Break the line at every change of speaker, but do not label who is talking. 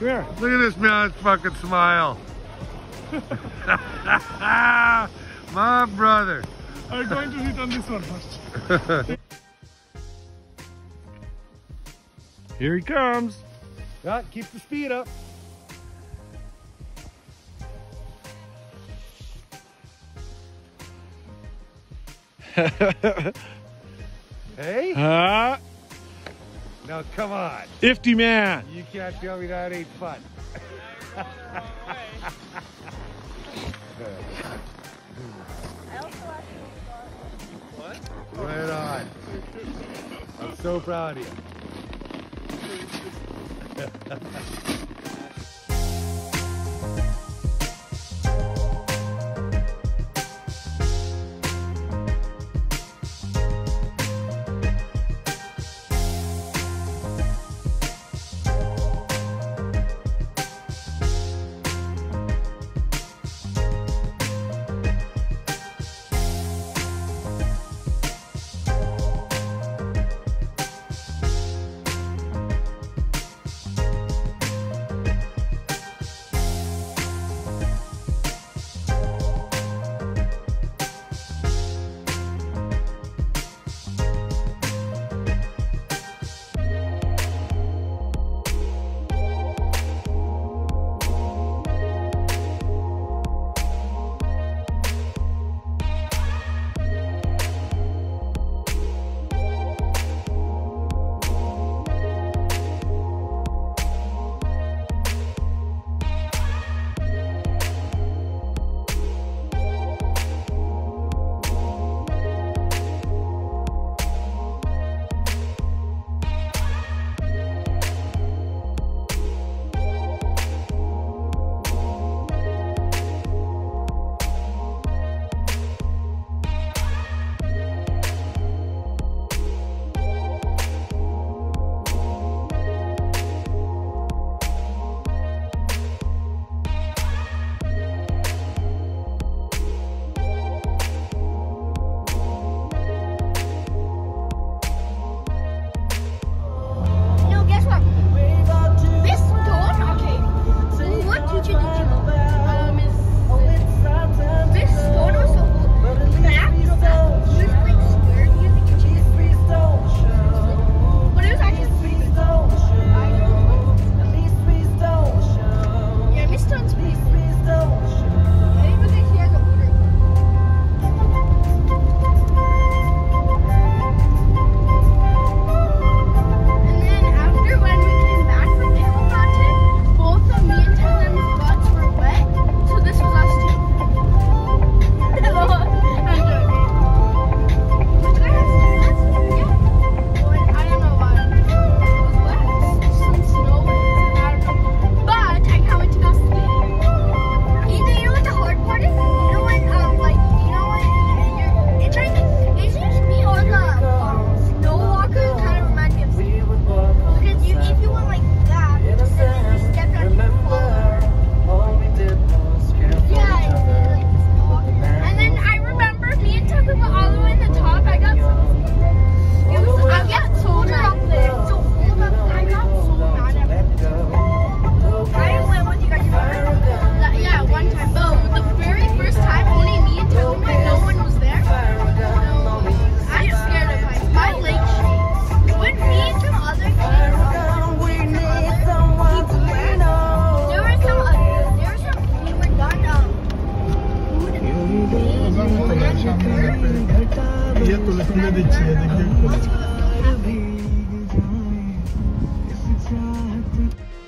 Come here.
Look at this man's fucking smile. My brother.
I'm going to hit on this one first.
Here he comes.
Yeah, keep the speed up. hey?
Huh?
Now come on.
Ifty man.
You can't tell me that ain't fun. right on. I'm so proud of you. got to